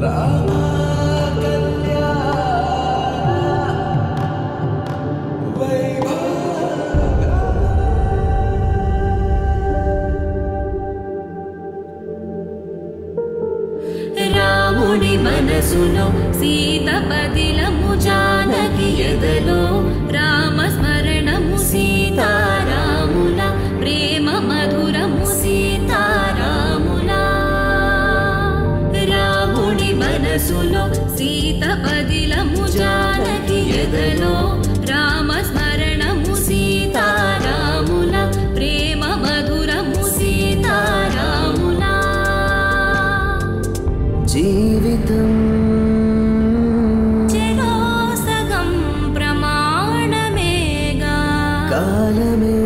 Rama kalyana vai bhaga. si mana. మనసులో సీత పదిలము జానకి ఎదలో రామ స్మరణము సీతారాముల ప్రేమ మధురము సీతారాముల. జీవితం చిరోసగం ప్రమాణమేగా. కాలమే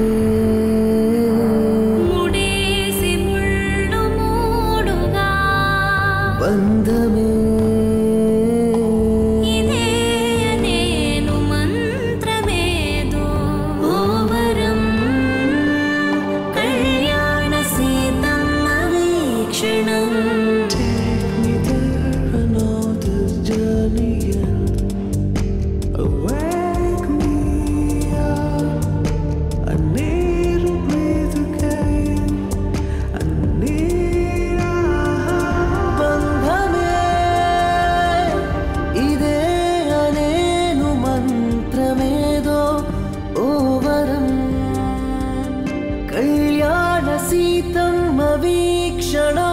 ಕ್ಷಣ